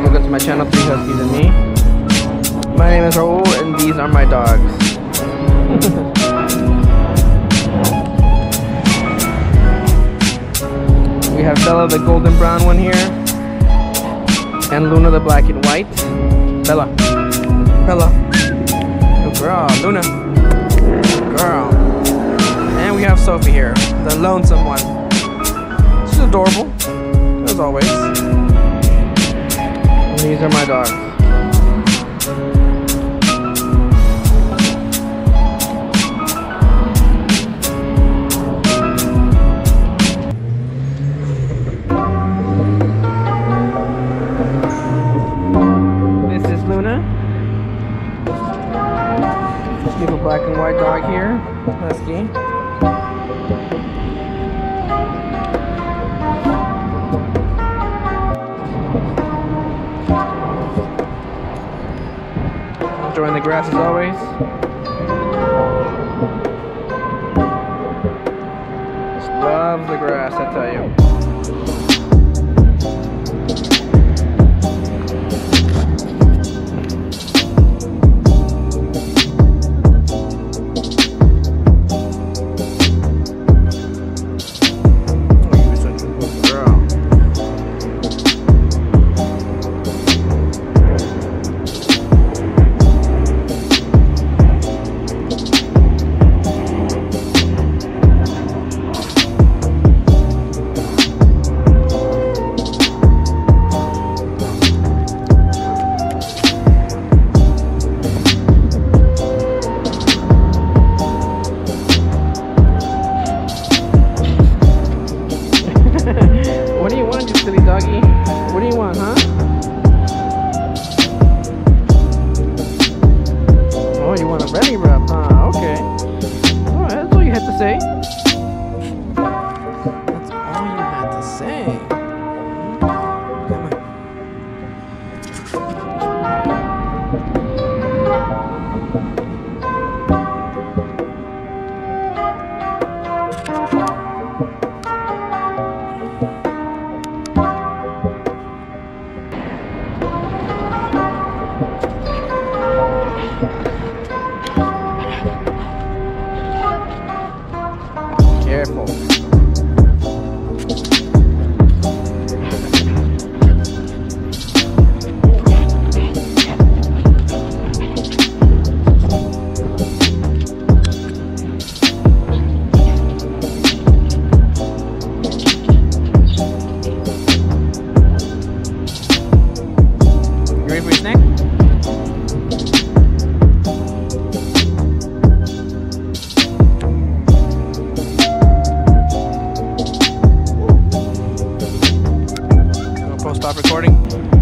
my channel, Three Huskies and Me. My name is Raul, and these are my dogs. we have Bella, the golden brown one here, and Luna, the black and white. Bella, Bella, good girl, Luna, good girl. And we have Sophie here, the lonesome one. She's adorable, as always. These are my dogs. This is Luna. We have a black and white dog here, Husky. Grass as always. Just loves the grass, I tell you. Oh, you careful. We'll stop recording.